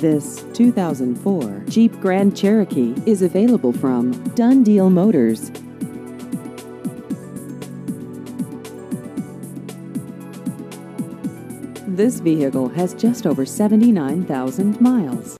This 2004 Jeep Grand Cherokee is available from Done Deal Motors. This vehicle has just over 79,000 miles.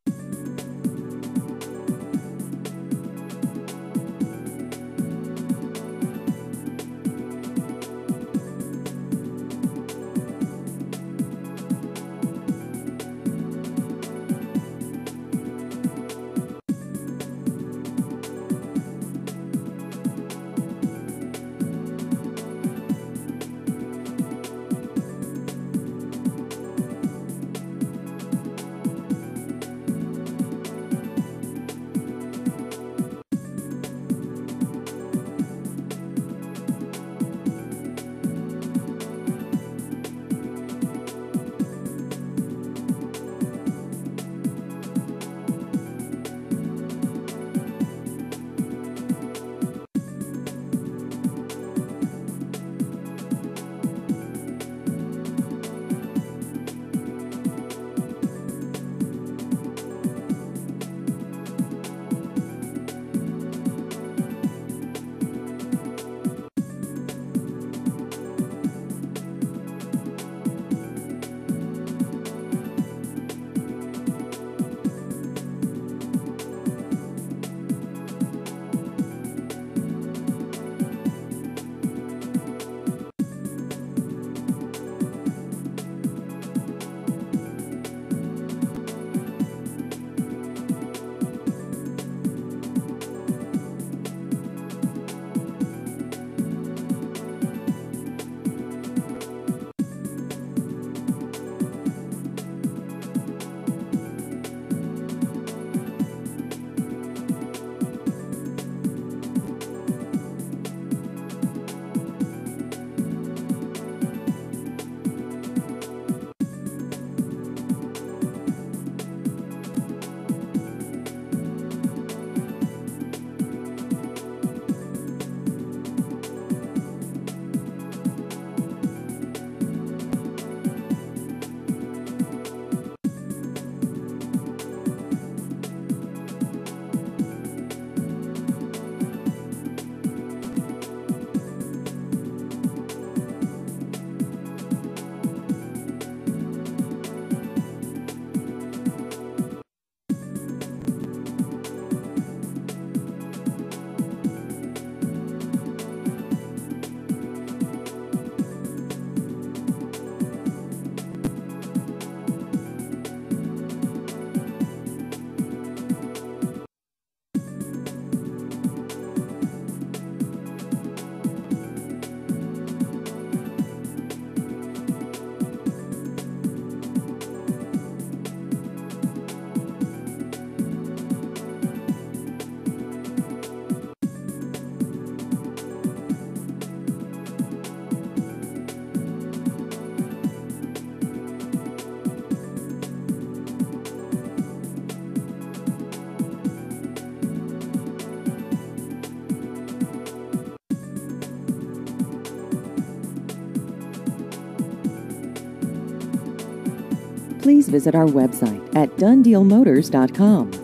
Please visit our website at donedealmotors.com.